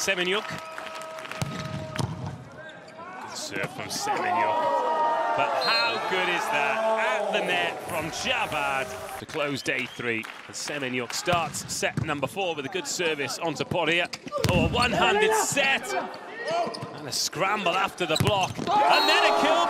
Semeniuk. Good serve from Semeniuk. But how good is that at the net from Javad to close day three. And Semeniuk starts set number four with a good service onto Poria. Oh, a one-handed set. And a scramble after the block. And then a kill.